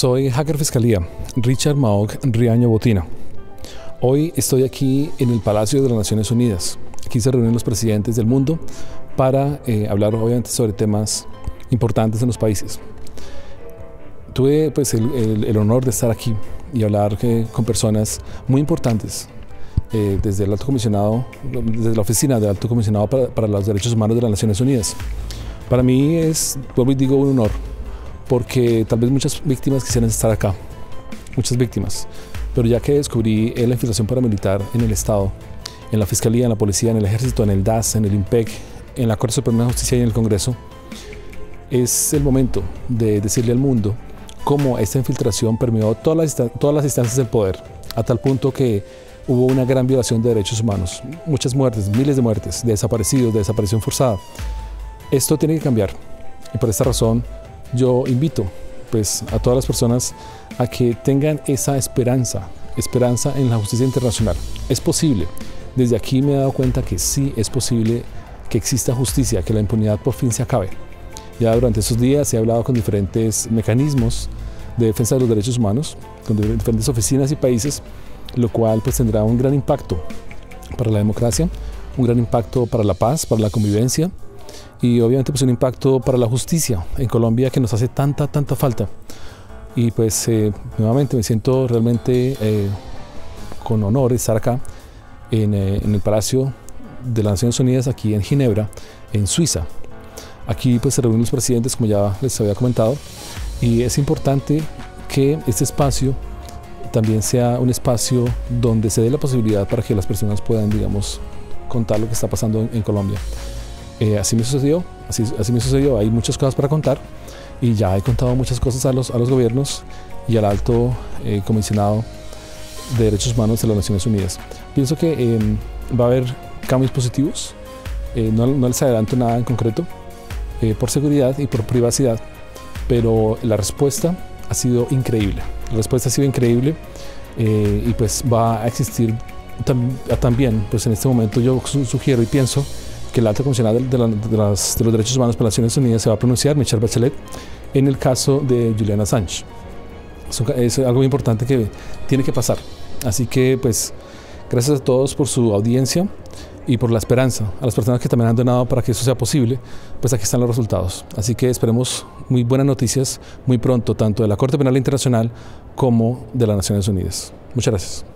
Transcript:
Soy hacker fiscalía, Richard Maog Riaño Botina. Hoy estoy aquí en el Palacio de las Naciones Unidas. Aquí se reúnen los presidentes del mundo para eh, hablar obviamente sobre temas importantes en los países. Tuve pues el, honor de estar aquí y hablar eh, con personas muy importantes eh, desde el alto comisionado, desde la oficina del alto comisionado para, para, los derechos humanos de las Naciones Unidas. Para mí es, vuelvo y digo, un honor porque tal vez muchas víctimas quisieran estar acá, muchas víctimas, pero ya que descubrí la infiltración paramilitar en el Estado, en la Fiscalía, en la Policía, en el Ejército, en el DAS, en el IMPEC, en la Corte Suprema de Justicia y en el Congreso, es el momento de decirle al mundo cómo esta infiltración permeó todas las, todas las instancias del poder, a tal punto que hubo una gran violación de derechos humanos, muchas muertes, miles de muertes, de desaparecidos, de desaparición forzada. Esto tiene que cambiar y por esta razón yo invito pues a todas las personas a que tengan esa esperanza, esperanza en la justicia internacional. Es posible. Desde aquí me he dado cuenta que sí es posible que exista justicia, que la impunidad por fin se acabe. Ya durante esos días he hablado con diferentes mecanismos de defensa de los derechos humanos, con diferentes oficinas y países, lo cual pues tendrá un gran impacto para la democracia, un gran impacto para la paz, para la convivencia y obviamente pues un impacto para la justicia en Colombia que nos hace tanta, tanta falta. Y pues eh, nuevamente me siento realmente eh, con honor estar acá en, eh, en, el Palacio de las Naciones Unidas aquí en Ginebra, en Suiza. Aquí pues se reúnen los presidentes como ya les había comentado y es importante que este espacio también sea un espacio donde se dé la posibilidad para que las personas puedan, digamos, contar lo que está pasando en, en Colombia. Eh, así me sucedió, así, me sucedió, hay muchas cosas para contar y ya he contado muchas cosas a los, a los gobiernos y al alto eh, comisionado de Derechos Humanos de las Naciones Unidas. Pienso que em, va a haber cambios positivos, eh, no, no, les adelanto nada en concreto, por seguridad y por privacidad, pero la respuesta ha sido increíble. La respuesta ha sido increíble y pues va a existir también, pues en este momento yo sugiero y pienso que el alto comisionado de, los derechos humanos para las Naciones Unidas se va a pronunciar, Michelle Bachelet, en el caso de Julian Assange. Es algo muy importante que tiene que pasar. Así que, pues, gracias a todos por su audiencia y por la esperanza. A las personas que también han donado para que eso sea posible, pues aquí están los resultados. Así que esperemos muy buenas noticias muy pronto, tanto de la Corte Penal Internacional como de las Naciones Unidas. Muchas gracias.